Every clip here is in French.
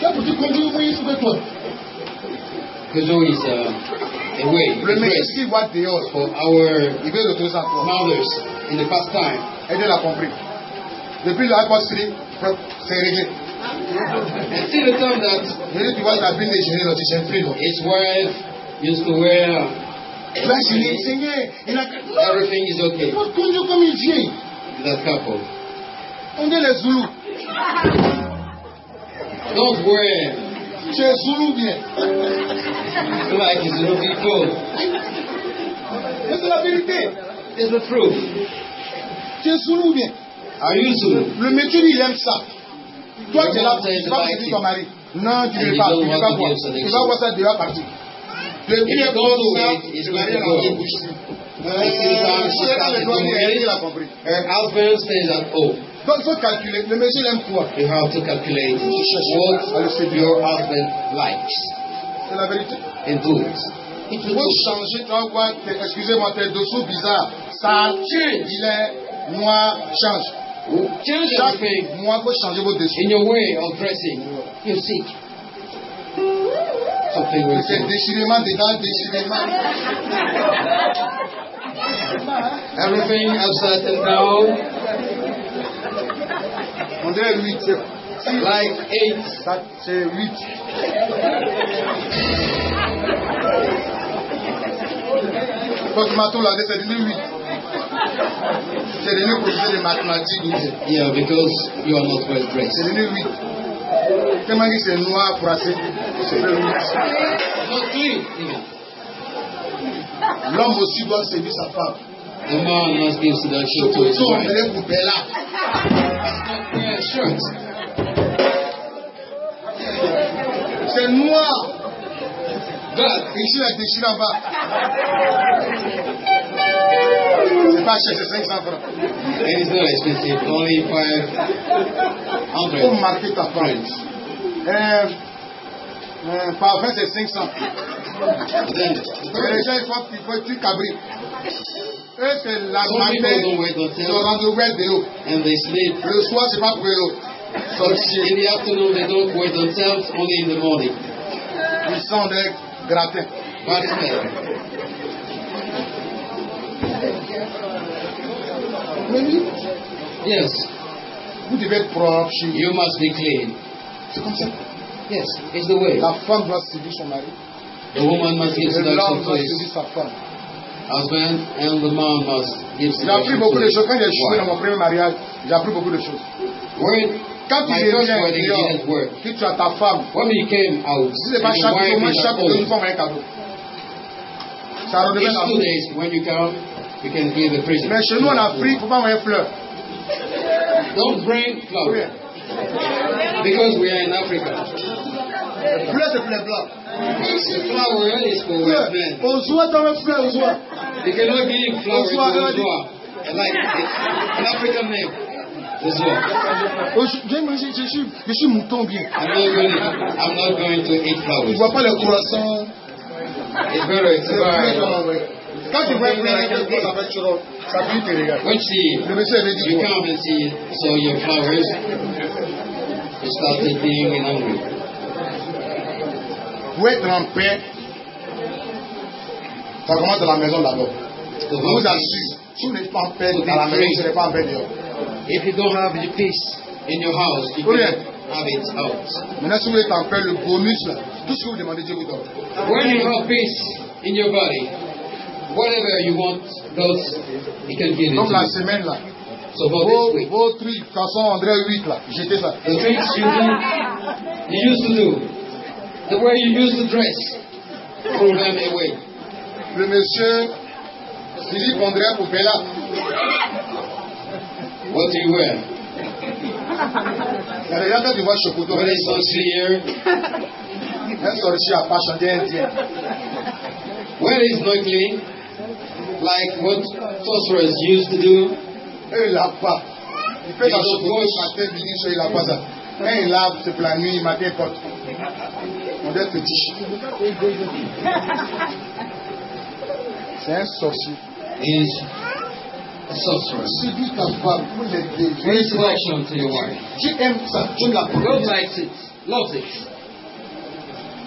Kẹ́kù tí kojú mú yín pé pọ̀. Because uh, always see what they are for our ìbéèrè mothers in the past time. Ẹ jẹ́ la complete. The bill I was three. And still the time that. Ìrírí ti wá ìgbà bí lè ṣe ní ọtí ṣe. His wife used to wear. Láṣì ní ìṣẹ́yẹ. Everything is okay. Wọ́n tún ń jókòó mi. That couple. Oúnjẹ lè zulu. Don't worry. Cesurubie. Why Cesurubie people? This is la vérité. It's the truth. Cesurubie. Are you Zulu? Le métier, il aime ça. Toi, tu es là, tu vas me dire ton mari. Non, tu ne veux pas, tu ne veux pas boire. Tu vas boire ça, tu vas partir. Le pire pour ça, tu vas rien avoir. La. Our parents stays at home. Donc, il faut calculer. Le monsieur, aime quoi? You have to calculate what your husband likes? C'est la vérité. and do it. Il faut changer, tu vas voir, excusez-moi, tes dessous bizarres. Ça, il est noir, change. Change Chaque mois, il faut changer vos dessous. in your way of dressing. You're sick. C'est change. déchirement dedans, déchirement. Everything upside and down, On dirait 8. like eight. Ça, c'est 8. Quand Matou l'a dit, c'est devenu 8. C'est devenu professeur de mathématiques. Yeah, because you are not well dressed. C'est devenu 8. Tellement que c'est noir, froissé. C'est devenu 8. Not clean. even. L'homme aussi doit servir sa femme. The man must give seduction to his Surtout, on wife. Là. Shirt. C'est noir. But Ici, la déchiré en bas. C'est pas cher, c'est 500 francs. it is not expensive. Only five Faut hundred. marquer ta femme. Euh, euh, parfum, c'est 500. Les gens, ils font ils font petit cabri. Eux, c'est la some matin, people don't wait le de l'eau. soir, c'est pas pour l'eau. So in the afternoon they don't wait themselves. Only in the morning. Ils sont des gratins. Yes, vous devez être propre you must be clean. C'est comme ça. Yes, it's the way. La femme doit séduire son mari. The woman must give seduction to his husband, and the man must give J'ai appris seduction beaucoup to de his choses. Quand j'ai échoué dans wife. mon premier mariage, j'ai appris beaucoup de choses. Quand tu deviens que tu as ta femme, when we came out, si ce n'est pas the chaque jour, chaque jour, une un cadeau. Ça redevient Each two la days, when you come, you can give a present. Mais chez nous, en Afrique, il ne faut pas envoyer fleurs. Don't bring flowers because we are in Africa. Fleurs, c'est blancs. Tu. You cannot give to. Like an African name. Je suis, je suis mouton bien. I'm not going. I'm not going to eat Tu flowers. vois pas le croissant. It's very. It's envoie. Quand tu vois ça. Ça pique, tu regardes. When she, Le monsieur avait dit you come and see, saw your flowers, you started being hungry. Pour être en paix, ça commence à la maison d'abord. Je vous assure, si vous n'êtes pas en paix à la maison, vous ne serez pas en paix dehors. If you don't have the peace in your house, you can yeah. have it out. Maintenant, si vous êtes en paix, le bonus, là, tout ce que vous demandez, Dieu vous donne. When you have peace in your body, whatever you want, God, He can give it Donc to la semaine, là, So for vos, this week, vos trucs, façon André 8, là, jetez ça. the you do, you used to do, the way you used to dress, throw them away. Le monsieur, Philippe André Poupella, What do you wear? a des gens quand tu vois Chocoto, When it's clear, sorcier à pas chanter indien. when it's not clean, like what sorcerers used to do, ils lavent pas. Il fait matin, midi, soir, il lave pas ça. Quand il lave, c'est la nuit, matin, porte. On être petit. C'est un sorcier. is a sorcerer. Séduis ta femme pour l'aider. Seduction to your wife. Tu aimes ça, tu la God likes it. loves it.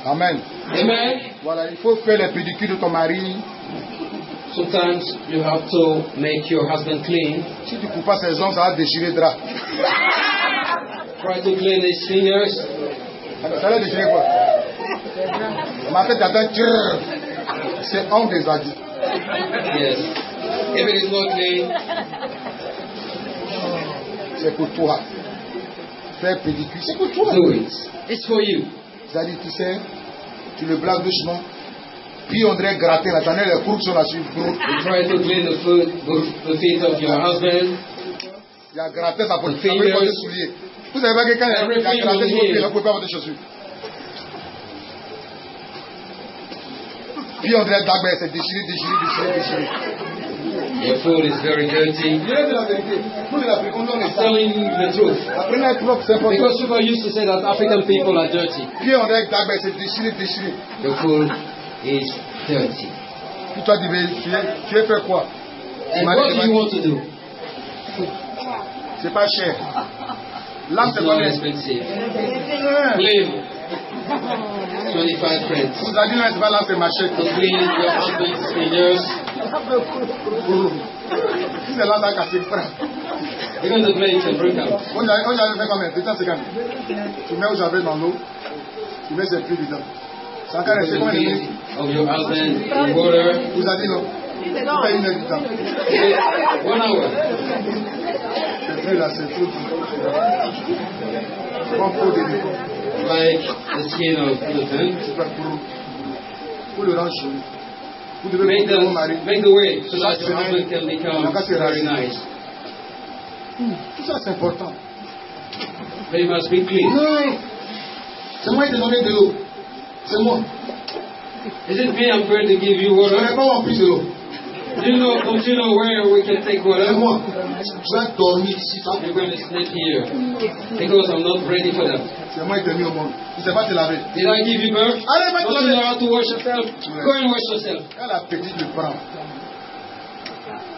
Amen. Amen. Voilà, il faut faire les pédicures de ton mari. Sometimes you have to make your husband clean. Si tu ne coupes pas ses ongles, ça va déchirer le drap. Try to clean his fingers. Ça va déchirer quoi? My faith attend C'est un des adultes. Yes. If it is not me. C'est pour toi. Faire pellicule, c'est pour toi. Do it. It's for you. c'est, tu sais, tu le blagues doucement. Puis on dirait gratter la tannée, les courbes sont là-dessus. You try to clean the the feet of your husband. Il a gratté sa poitrine, il a pris votre soulier. Vous savez pas que quand il a gratté votre pied, il a coupé votre chaussure. 300 dagbẹ́ ẹsẹ̀ déchiré déchiré déchiré déchiré. Your food is very dirty. I'm telling you the truth. Because people used to say that African people are dirty. The food is dirty. And what do you want to do? C'est pas cher. Là, c'est pas expensive. 25 friends. Whose argument balance a machete. Between your unbelief failures. This is the last I can take prayer. Because the prayer is a. When you have a comment, it's a second. Tu mets où j'avais dans l'eau, tu mets ses prix dedans. Ça carré, c'est quoi les Of your husband, water. Vous avez dit non. Tu payes une heure du temps. One hour. C'est plus là, c'est tout. Bon, pour des défauts. Like the skin of elephant. C'est pas pour Pour le rendre joli. Vous devez Make montrer à vos the, make the way so that your husband can become very nice. Hmm, tout ça, c'est important. He must be clean. Non C'est moi qui t'ai donné de l'eau. C'est moi. Is it me I'm going to give you Je water? n'ai pas en plus de l'eau. Do you know, don't you know where we can take water? Tu vas dormir ici. You're going to sleep here because I'm not ready for that. C'est moi qui t'ai mis au monde. Tu ne sais pas te laver. Did I give you birth? Allez, va te Don't you know laver. how to wash yourself? Go and wash yourself. Quand la petite le prend,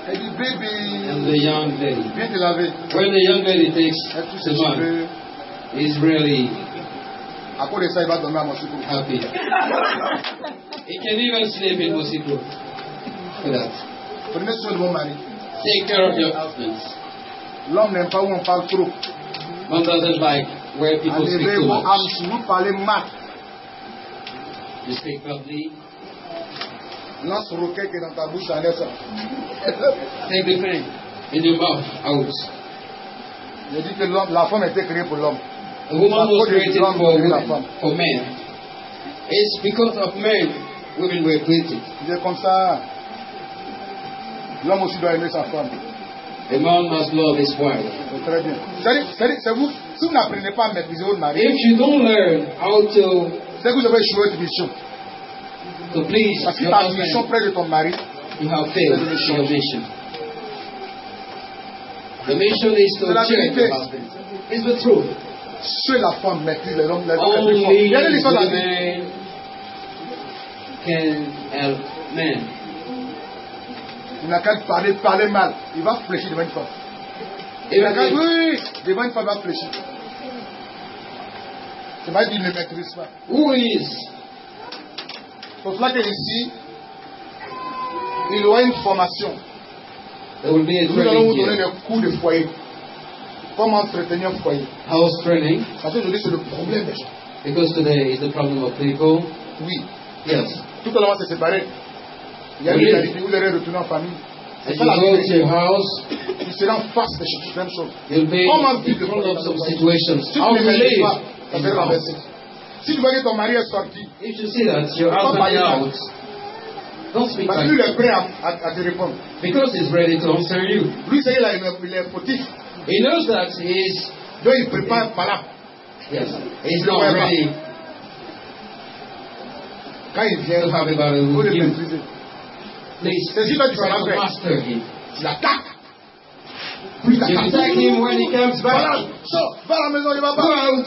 elle dit bébé, And the young lady. viens te laver. When the young lady takes the man, really À cause de ça, il va dormir à secours. happy. He can even sleep in Mosiko for that. Prenez soin de mon mari. Take care of your husbands. L'homme n'aime pas où on parle trop. One doesn't like where people speak too much. si vous parlez mal. You speak. Lance roquet qui est dans ta bouche, enlève ça. Take the thing in your mouth out. Je dis que l'homme- la femme été créée pour l'homme. A woman was created for women, for men. It's because of men women were created. C'est comme ça. L'homme aussi doit aimer sa femme. A man must love his wife. C'est très bien. C'est vous, si vous n'apprenez pas à maîtriser votre mari, If you don't learn how to, c'est que vous avez échoué votre mission. to please Parce que ta mission près de ton mari, you have failed your mission. The mission is to check husband. It's the truth. seule la femme maîtrise les hommes, les hommes Regardez l'histoire de la the can help men. Il n'a qu'à parler, parler mal. Il va fléchir devant une femme. Il n'a qu'à if, oui, devant une femme, il va fléchir. C'est pas qu'il ne maîtrise pas. who is C'est pour cela que ici, il aura une formation. Nous allons vous donner des cours de foyer. Comment entretenir un foyer? House training? Parce qu'aujourd'hui, c'est le problème des gens. because today is the problem of people? Oui. Yes. Tout à l'heure, on s'est séparés. Il y a eu vie, vous allez retourner en famille. C'est ça la vérité. sera en face des choses, même chose. Comment of some Si tu ne maîtrises pas, ça fait renverser. Si tu vois que ton mari est sorti, If you see that your husband is out, don't speak parce qu'il est prêt à, à, à te répondre. because he's ready to answer you. Lui, c'est il, a- il est- il est fautif. He knows that he's Donc, il prépare par là. yes, he's not ready Quand il vient, with le you. Maîtriser. Please C'est si toi, try to faire. master him. Tu l'attaques. Plus tu You attack him when he comes Voilà, back. sors, va à la maison, il va Go pas. out.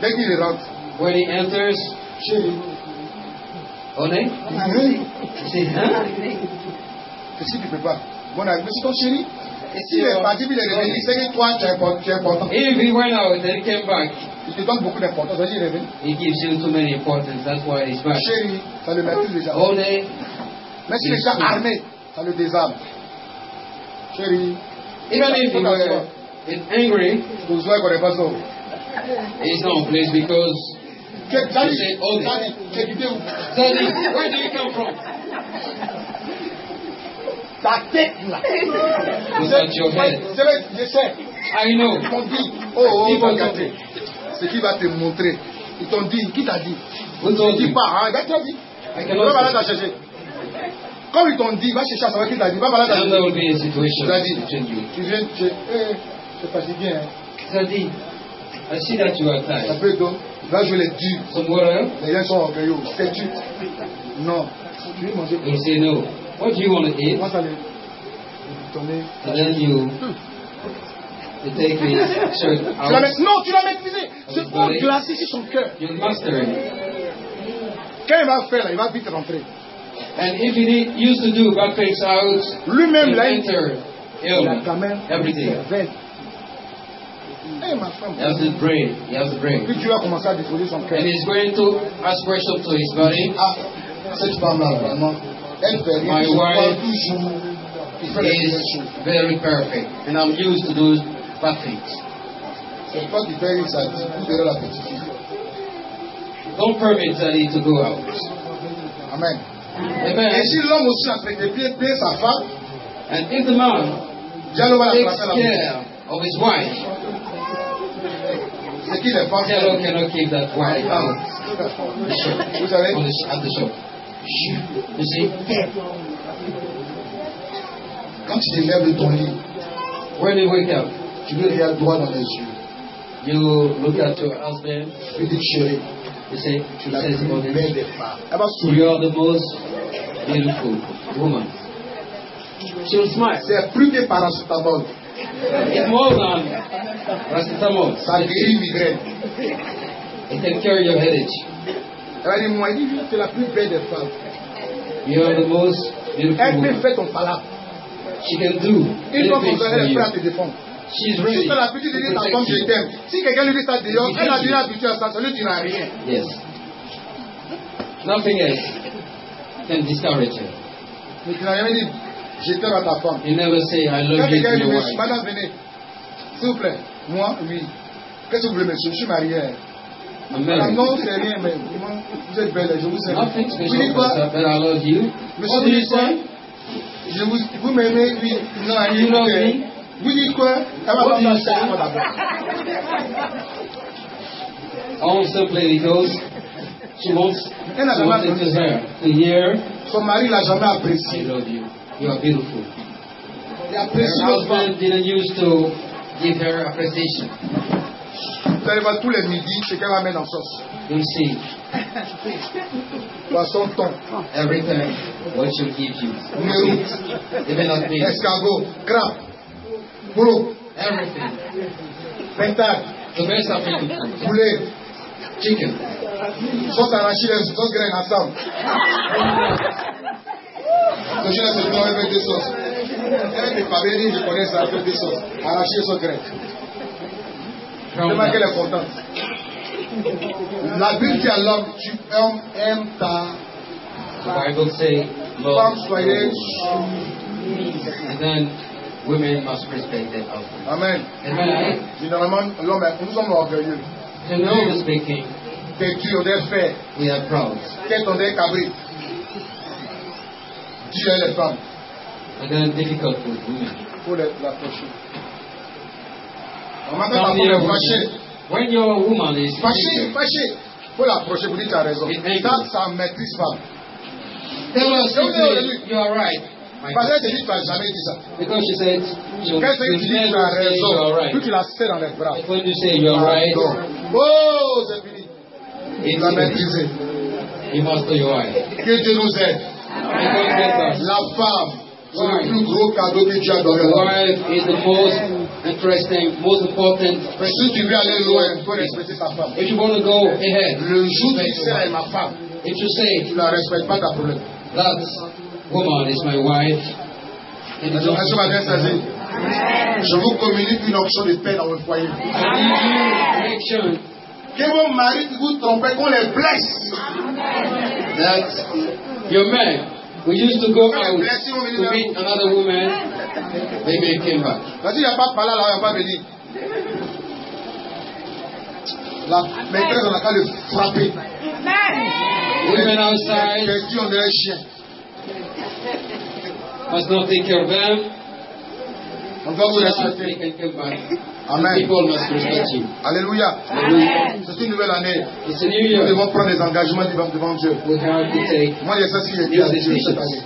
Dès qu'il rentre, When he enters, chérie, Honey, Henri, you say, huh? qu'est-ce que tu prépares Bon, mais c'est ton chéri. Et s'il est parti, puis il est revenu, c'est que toi, tu es tu es important. If he went out and he came back, Il te donne beaucoup d'importance. Vas-y, réveille. He gives you too many importance. That's why he's back. Chérie, ça le maîtrise déjà. All day, Mais si les gens armés, ça le désarme. Chérie, even if you were angry, vous he's not pleased because Que- Daddy, say, oh, Daddy, Daddy, where do you come from? Ta tête là. Look at your head. Je sais. I know. Ils t'ont dit, oh, oh, va told gâter. Ce qui va te montrer. Ils t'ont dit, qui t'a dit? Who Ne you? pas, hein, il va te dire. I Tu vas pas là cannot. Comme ils t'ont dit, va chercher à savoir qui t'a dit. Va là situation between you. tu viens, tu c'est. Daddy, I see that you are Ça tired. peut être, donc, il va jouer les durs. Some water? Les gens sont orgueilleux. C'est tu. Non. Tu veux manger? Say no. What do you want to eat? Moi, ça les. Tourner. And then you, you take his shirt Tu. Non, tu l'as maîtrisé. C'est Vous pour voulez? glacer sur son cœur. You master it. Quand il va faire, là, il va vite rentrer. And if he used to do bad things out, Lui-même, là, il a quand même. Everything. He has the brain. He has the brain. Puis tu vas commencer à déposer son cœur. And he's going to ask question to his body. Ah, cette femme-là, vraiment, elle fait rien. My wife toujours. Il fait les mauvaises is very perfect. And I'm used to those bad things. C'est toi qui fais ça. Vous verrez la petite fille. Don't permit Daddy to go out. Amen. Et Amen. si l'homme aussi traité bien, bien sa femme, And if the man Diallo takes care of his wife, C'est qui les femmes Hello cannot keep that wife out. Vous savez, on the, at the shop. You see, quand tu te lèves de ton lit, when you wake up, tu lui regardes droit dans les yeux. you look at your husband, Tu dis, chérie, you say. You? Are the most beautiful woman. She will smile. C'est plus que paracétamol. It's more than paracetamol. Ça guérit migraine. It can cure your headache. Elle moi, dit, tu es la plus belle des femmes. You are the most beautiful Elle peut faire ton palabre. She can do Une fois qu'on te. She's Si ready femme, je t'aime. Quelqu'un lui dit ça dehors, elle a déjà habitué à ça, ça lui dira rien. Yes. Nothing else can discourage her. Mais tu n'as jamais dit, je t'aime à ta femme. You never say, I love you to your dit, wife. madame, venez, s'il vous plaît, moi, oui. Qu'est-ce que vous voulez, monsieur? Je suis marié. non, c'est rien, mais vous êtes belle, je vous aime. Nothing special but I love you. Monsieur, What vous do you dites quoi say? Je vous, vous m'aimez, oui. Non, You love écoutez, me? Vous dites quoi? Elle va What pas do you faire say? ça, moi d'abord. All simply because she wants, Elle n'a she jamais wants it to apprécié. her to hear, Son mari l'a jamais I apprécié. love you. You are beautiful. Her husband didn't used to give her appreciation. Vous allez voir tous les midis ce qu'elle va mettre en sauce. You'll see Poisson thon, every time what she'll give you. merou, Even at me. escargot, crabe, gros, Everything. pintade, The best African food. poulet, Chicken. sauce arachide, sauce graine ensemble. Donc je laisse le temps avec des sauces. Elle parlait, dit, je connais ça avec des sauces. Arachide, sauce graine. Tellement qu'elle est contente. La Bible dit à l'homme, tu aimes, aimes ta The Bible say femme, love. soyez. And then women must respect their husband. Amen. Amen. Généralement, l'homme, est- nous sommes orgueilleux. Generally speaking, Têtu, on est fait. we are proud. Tête, on est cabri. Dieu et les femmes. And then difficult with women. Faut les- l'approcher. On m'appelle Come parfois here, le woman. fâché. When your woman is Fâché, fâché. Il faut l'approcher pour dire tu as raison. Ça, ça maîtrise pas. tell us you are right. But let the lead by Islamic teacher. Because she said, you can't say the lead by right. Which will have stayed on her brow. When you say you're right. Oh, the belief. Islamic teacher. He must be your wife. Qu'est-ce que nous êtes? La femme. C'est le plus gros cadeau que tu as donné. Wife is the most interesting, most important. Si tu veux aller loin, il faut respecter ta femme. If you want to go ahead, le jour où tu seras ma femme, if you say, tu la respectes pas, t'as problème. That's woman is my wife, Je vous communique une option de paix dans votre foyer. Que vos maris qui vous trompent, qu'on les blesse. That your men who used to go out to meet another woman, they may came back. Vas-y, il n'y a pas de parler là, il n'y a pas venir. La maîtresse, on a qu'à le frapper. Women outside Perdu, on dirait un chien. Must not take. Amen. People must respect you. Alléluia. C'est une nouvelle année. It's a new Nous devons prendre des engagements devant, devant Dieu. We have to take Moi, je sais ce new a dit à Dieu cette decisions. année.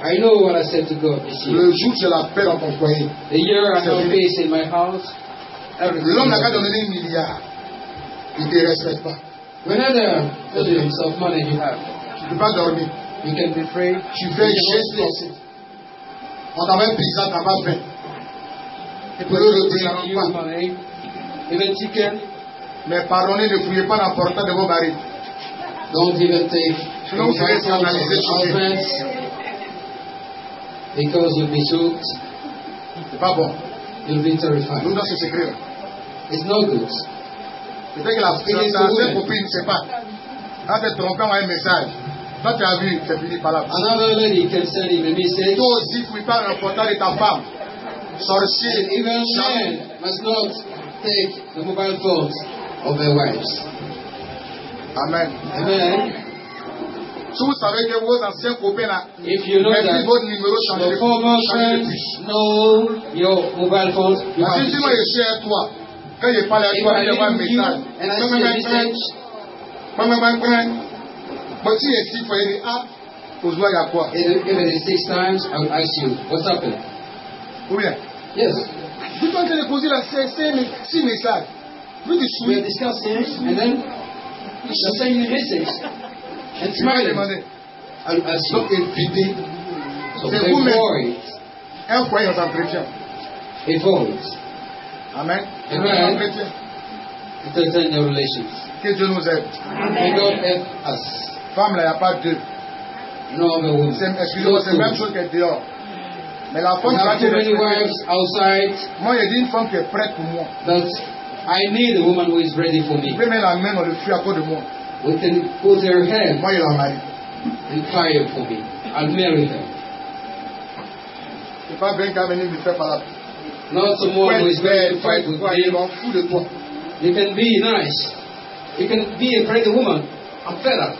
I know what I said to God this year. Le jour où j'ai la paix dans ton foyer, The year I have peace in my house, everything. l'homme n'a qu'à donner un milliard. Il ne te respecte pas. Money you have, Tu ne peux pas dormir. You can be free. Tu fais geste. On t'avait pizza, tu n'as pas faim. Et pour le ça even chicken. Mais pardonnez, ne fouillez pas le portail de vos maris. Don't even take Sinon, vous choqué. husbands because you'll be shocked. C'est pas bon. You'll be terrified. Nous, dans ce secret-là. It's no good. Peut-être que la way. copine ne sait pas. Quand tu es trompé, envoie un message. That has been Kefini Palace. Another lady can send him a message. Those if we can't reported it above. Sorry, she. Even men must not take the mobile phones of their wives. Amen. Amen. Si vous savez que vos anciens copains là, mettez votre numéro changer. Vos former friends know your mobile phone. Parce que sinon, il est chez toi. Quand il parle à toi, il envoie un message. And I see a message. But see, see for every app, Uzwa Yakwa. Even six times, I will ask you, what's happened? Oh, yeah. Yes. You can't tell the Kuzi that say, say me, see me, sir. We are discussing, and then she's sending a message and smiling. I will ask you. A pity. So, the woman. Avoid. Elsewhere, your temperature. Avoid. Amen. Amen. Amen. Entertain the relations. Que Dieu nous aide. May God help us. Femme, là, il n'y a pas deux. No other woman. C'est- Excusez-moi, c'est la même chose que dehors. Mais la femme We qui va have te too many wives outside Moi, j'ai dit une femme qui est prête pour moi. that I need a woman who is ready for me. peux mettre la main dans le feu à cause de moi. We can put her hand Moi, il la marie. in fire for me. I'll marry her. C'est pas bien qu'à venir me faire par là. Not someone who is ready to fight with me. m'en fout de toi. You can be nice. You can be a pretty woman. I'm fed up.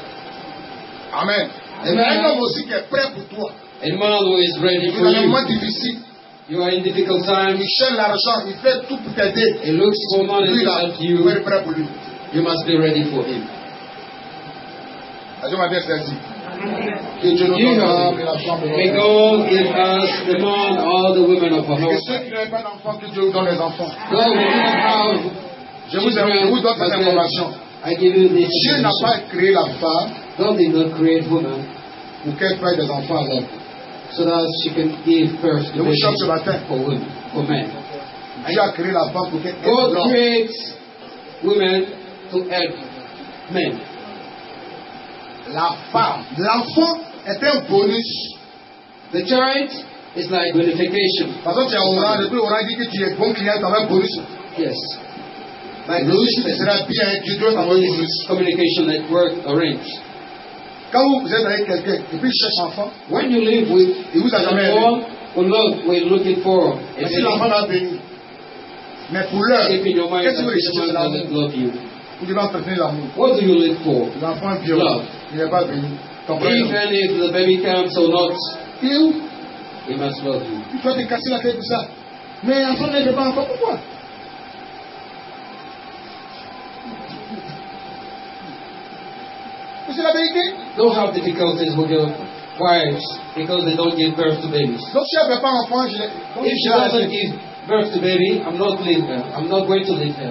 Amen. Amen. Un homme aussi qui est prêt pour toi. A man who is ready for you. moment difficile. You are in difficult times. Il cherche l'argent. Il fait tout pour t'aider. He looks for money to help you. prêt pour lui. You must be ready for him. Dieu m'a bien saisi. Que Dieu nous donne la chambre. may God give us the man, all the women of our Et house. ceux qui n'avaient pas d'enfants, que Dieu vous donne les enfants. God will not have Je vous, donne cette information. Dieu n'a pas créé la femme God did not create woman pour qu'elle fasse des enfants à l'homme. so that she can give birth to choque ce matin. for women, for men. Dieu a créé la femme pour qu'elle God creates women to help men. La femme, l'enfant est un bonus. The child is like bonification. Parce que tu es orange, depuis orange dit que tu es bon client, tu as un bonus. Yes. Like Le those si tu things. seras bien, tu dois avoir un bonus. communication network arranged. Quand vous êtes avec quelqu'un et puis il cherche enfant, When you live with il vous a jamais who love, we're looking for a Mais si l'enfant l'a béni. Mais pour l'heure, qu'est-ce que vous l'amour. Vous? devez entretenir l'amour. What do you live for? L'enfant violent. Il n'est pas béni. Even if the baby comes or not, Il? he must love you. Tu dois te casser la tête pour ça. Mais l'enfant n'aide pas encore. Pourquoi? C'est la vérité. Don't have difficulties with your wives because they don't give birth to babies. Donc si elle ne pas enfant, je, If she doesn't give birth to baby, I'm not leaving her. I'm not going to leave her.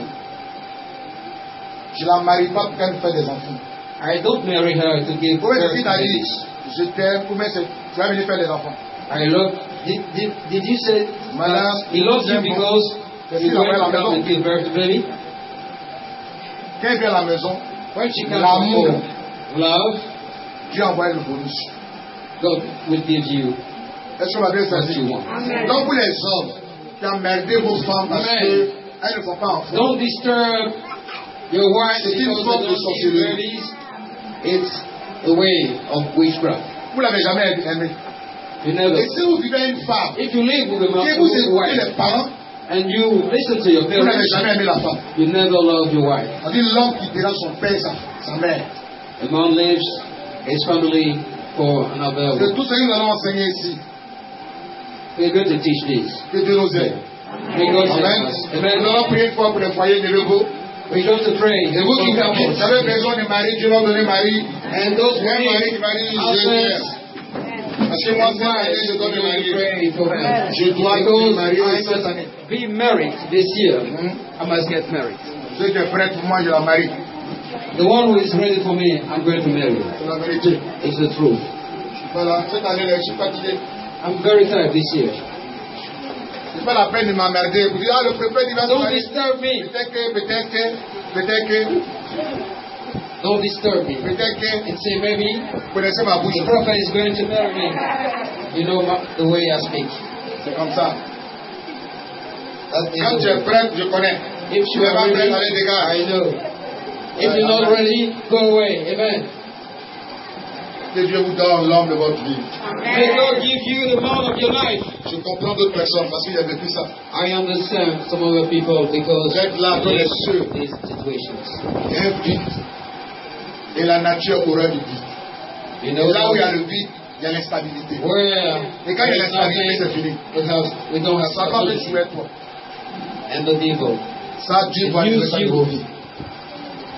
Je la marie pas pour qu'elle fasse des enfants. I don't marry her to give birth to qu'il t'a dit babies. Je t'aime, ou bien c'est- tu vas venir faire des enfants. I love. Did, did, did you say Madame, he loves you because you're going to come and give birth to baby? Quand elle vient à la maison, she L'amour. Home, love, Dieu envoie le bonus. God will give you Est-ce qu'on va bien what saisir you want. Donc pour les hommes qui emmerdez vos femmes parce Amen. qu'elles ne font pas enfant, Don't disturb Your wife C'est is une also forme de sorcellerie. It's the way of witchcraft. Vous l'avez jamais aimé. You never. Et si vous vivez une femme, If you live with a man, et vous with a écoutez wife, les parents, and you listen to your vous n'avez parents, jamais aimé la femme. you never love your wife. On dit l'homme qui dira son père, sa, sa mère. A man leaves his family for another C'est woman. tout ce que nous allons enseigner ici. We're going to teach this. Que Dieu nous aide. May God help Amen. Nous allons prier une fois pour les foyers de l'ego. We're going to pray. Et vous qui for vous avez besoin de mari, Dieu va donner mari. And those who Un mari need qui je. Parce que moi, cette année, je dois me marier. pray. Je dois me Because marier cette année. be married this year. Hmm? I must get married. Ceux qui est prêt pour moi, je la marie. The one who is ready for me, I'm going to marry. It's the truth. I'm very tired this year. Don't disturb me. Don't disturb me. And say, maybe the prophet is going to marry me. You know the way I speak. C'est comme ça. Quand tu es prêt, je you are I know. If you're not ready, go away. Amen. Que Dieu vous donne l'homme de votre vie. May God give you the man of your life. Je comprends d'autres personnes parce qu'il a vécu ça. I understand some other people because Vous êtes là, dans les cieux. these situations. Il y a un vide. Et la nature du vide. You know, là où il y a le vide, il y a l'instabilité. Et quand il y a l'instabilité, c'est fini. we, have, we don't have Ça va jouer toi. And the devil. Ça, Dieu va Use jouer ça de you. vos vies.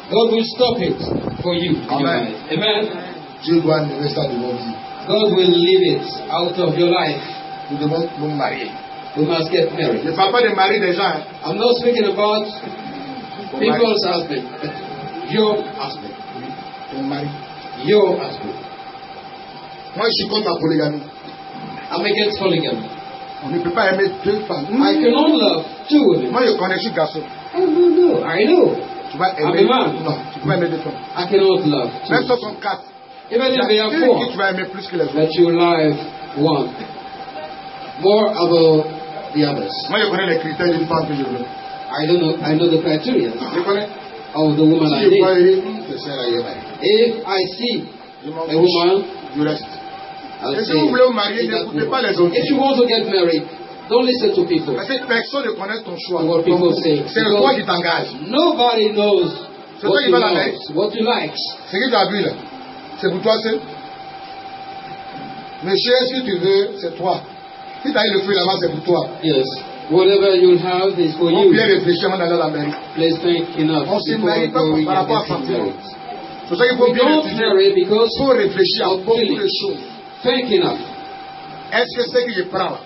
God will stop it for you. Amen. Amen. Ça de vos vies. God will leave it out of your life. Nous devons nous marier. We must get married. Ne parle pas de mari des gens. I'm not speaking about people's husband, your husband. Ton mari. Your husband. Moi, je suis contre la polygamie. I'm against polygamy. On ne peut pas aimer deux femmes. I cannot love two women. Moi, je connais, suis garçon. I don't know. I know. Tu vas I'm aimer. a. Non, tu peux aimer femmes. I cannot love Même si sont quatre. Even if they are four, qui tu vas aimer plus que les autres. that you love one more above the others. Moi, je connais les critères d'une femme que je veux. I don't know. I know the criteria Je connais. of the woman I Si je vois need. Eric, c'est celle-là, il est marié. If I see a woman, reste. I'll Et si vous voulez vous marier, n'écoutez pas les autres. If you want to get married, don't listen to people. Parce que personne ne connaît ton choix. What people say. C'est toi qui t'engages. Nobody knows C'est what toi qui you vas la like, mettre. what you like. Ce que tu as là, c'est pour toi seul. Monsieur, si tu veux, c'est toi. Si tu as eu le fruit là-bas, c'est pour toi. Yes. Whatever you'll have is for On you. bien réfléchir avant d'aller à la. Please think enough On se marie pas going par and rapport à getting C'est ça qu'il faut bien don't réfléchir. Il faut réfléchir à beaucoup de choses. Think enough. Est-ce que ce que je prends là,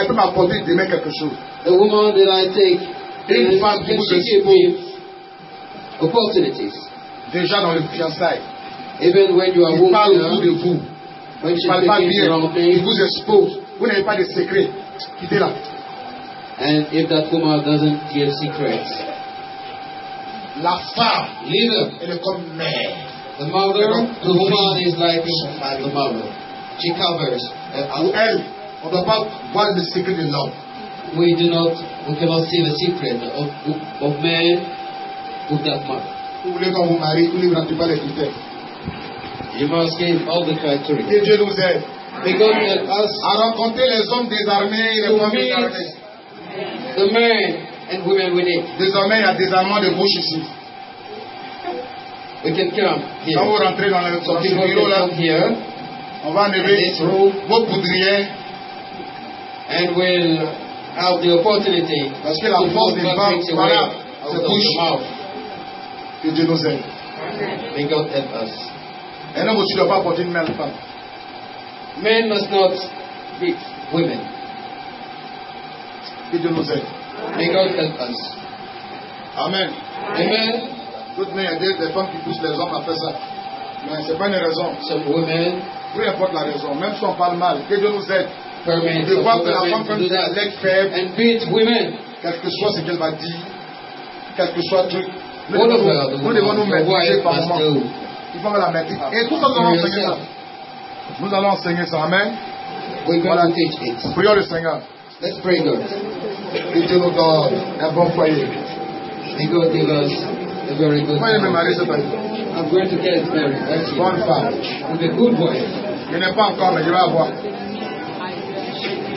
elle peut m'apporter demain quelque chose The woman that I take, Une femme qui she me opportunities. Déjà dans le fiançailles. Even when you are Il parle autour de vous. when ne parle pas bien. Il vous expose. Vous n'avez pas de secret. Quittez-la. and if that woman doesn't give secrets, La femme, leave her. elle est comme mère. The mother, the woman is like the mother. She covers. Uh, elle, on ne doit pas voir le secret de l'homme. we do not, we cannot see the secret of, of man with that mother. Vous voulez quand vous mariez, vous ne rentrez pas les critères. You must give all the criteria. Que Dieu nous aide help us à rencontrer les hommes désarmés et les femmes désarmées. the men and women we need. Désormais, il y a désarmement de bouche ici. We can come Quand vous here. rentrez dans, le, bureau là, here on va enlever vos poudrières and we'll have the opportunity parce que la to force des femmes, voilà, out c'est. Que Dieu nous aide. May God help us. Un homme aussi ne doit pas porter une la femme. Men must not beat women. Que Dieu nous aide. May God help us. Amen. Amen. Toutes il y a des, des femmes qui poussent les hommes à faire ça. Mais ce n'est pas une raison. Some women Peu importe la raison, même si on parle mal, que Dieu nous aide. De voir que la femme, comme faible, quel que soit ce qu'elle va dire, quel que soit le truc, nous devons nous, maîtriser par moment. Il faut la maîtrise. Et tout ça, nous allons enseigner ça. Nous allons enseigner ça. Amen. Voilà. Prions le Seigneur. Let's pray God. Que Dieu nous donne un bon foyer. May God give us a very good Moi, je me marie cette année. I'm going to get married. Bonne femme. With a good wife. Je n'ai pas encore, mais je vais avoir.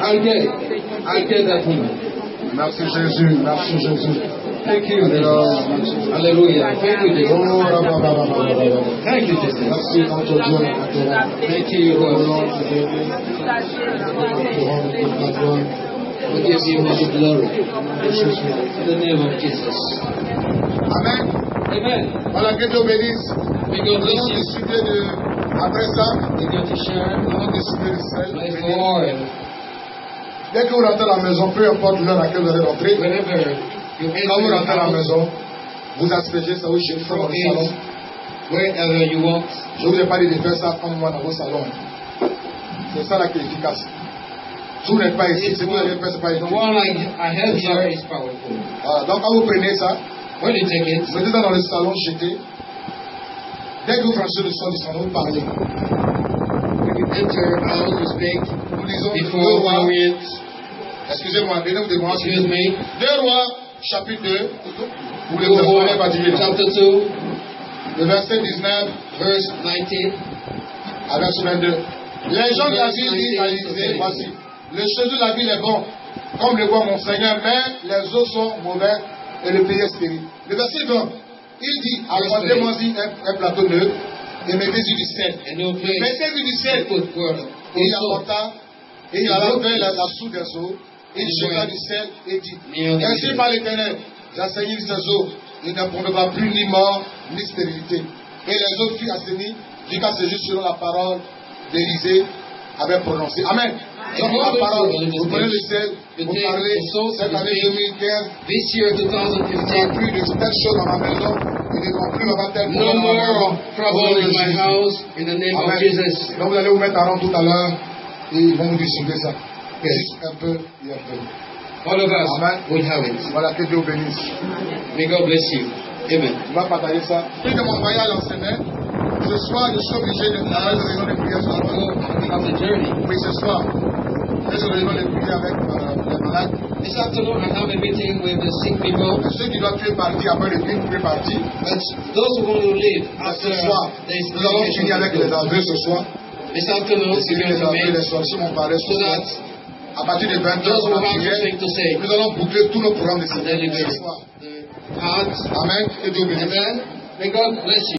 I'll get it. I'll get that woman. Merci Jésus. Merci Jésus. Thank you. Hallelujah. Thank you, Jesus. Oh. Thank you. Merci notre Dieu. notre roi. Thank you, Lord. In the name of Jesus. Dieu. Dès que vous rentrez à la maison, peu importe l'heure à laquelle vous allez rentrer, quand vous rentrez à la maison, vous aspergez ça, oui, chez vous, dans le salon. wherever you want, Je vous ai pas dit de faire ça comme moi dans vos salons. C'est ça là qui est efficace. Vous n'êtes pas ici, si vous n'avez pas, c'est pas efficace. one I, I have here is powerful. Voilà, donc quand vous prenez ça, When you take it, vous mettez ça dans le salon, jetez. Dès que vous franchissez le sol du salon, vous parlez. Enter out, you speak. Before read, excusez-moi, donnez-vous des mots. excuse me, Deux rois, chapitre 2. Vous voulez Go vous on, asseoir, pas dire. chapter 2, Le verset 19 verse 19. à verset 22. Les gens de la ville disent à Élisée, voici, le cheveu de la ville est bon, comme le voit mon Seigneur, mais les eaux sont mauvaises et le pays est stérile. Le verset 20, il dit, apportez-moi un, un plateau neuf et mettez-y du place Mettez-y du put water. Et il apporta, et il alla vers la, la des eaux, il jeta du sel et dit, ainsi par l'éternel, j'assainis ces eaux, il promettra plus ni mort, ni stérilité. Et les eaux furent assainies jusqu'à ce jour selon la parole d'Élisée avait prononcée. Amen. Donc la parole, vous prenez le sel, vous parlez, cette année 2015, this year, il n'y 2015, plus de telle chose dans ma maison, il ne va plus avoir tel no problème dans ma maison. trouble de in my house in the name of Amen. Jesus. Donc vous allez vous mettre en rang tout à l'heure et ils vont vous distribuer ça. Juste un peu et un peu. All of us Amen. will have it. Voilà, que Dieu vous bénisse. May God bless you. Amen. On va partager ça. Puis de mon voyage en semaine, ce soir, je suis obligé de faire une réunion de prière sur la Go on the journey. Oui, ce soir. Réunion de prière avec euh, les malades. This afternoon, I have a meeting with the sick people. Ceux qui doivent tuer parti, après le. But those who want to live after Ce soir, nous avons fini avec les aveux ce soir. This afternoon, les aveux, les sorties m'ont parlé ce soir. À partir de 20h, those who on a have prière. something to say, Nous allons boucler tous nos programmes de ce soir. Dieu bénisse. Amen. May God bless you.